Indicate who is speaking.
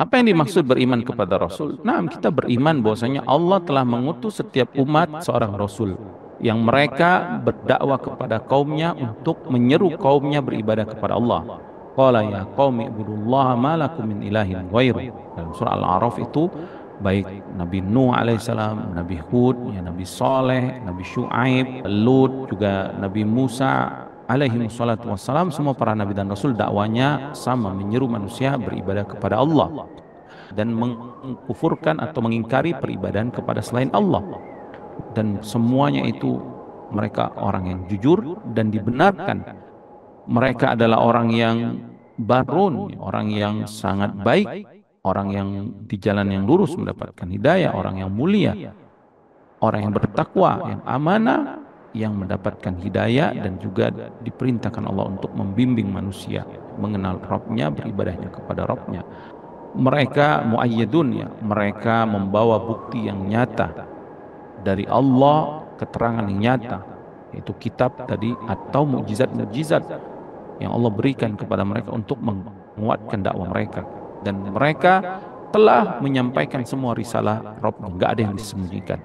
Speaker 1: Apa yang dimaksud beriman kepada Rasul? Nah, kita beriman bahwasanya Allah telah mengutus setiap umat seorang Rasul yang mereka berdakwah kepada kaumnya untuk menyeru kaumnya beribadah kepada Allah. Qala ya qaumi ibudullaha ma lakum min ilahin ghairu. Dalam surah Al-A'raf itu baik Nabi Nuh alaihissalam, Nabi Hud, ya Nabi Saleh, Nabi Shu'aib, Lut, juga Nabi Musa alaihi wassalatu wassalam semua para nabi dan rasul dakwanya sama menyeru manusia beribadah kepada Allah dan mengkufurkan atau mengingkari peribadahan kepada selain Allah. Dan semuanya itu mereka orang yang jujur dan dibenarkan. Mereka adalah orang yang barun orang yang sangat baik orang yang di jalan yang lurus mendapatkan hidayah orang yang mulia orang yang bertakwa yang amanah yang mendapatkan hidayah dan juga diperintahkan Allah untuk membimbing manusia mengenal Robnya beribadahnya kepada Robnya mereka muayyadun ya mereka membawa bukti yang nyata dari Allah keterangan yang nyata yaitu kitab tadi atau mukjizat-mukjizat yang Allah berikan kepada mereka untuk menguatkan dakwah mereka. Dan mereka telah menyampaikan semua risalah Rob nggak ada yang disembunyikan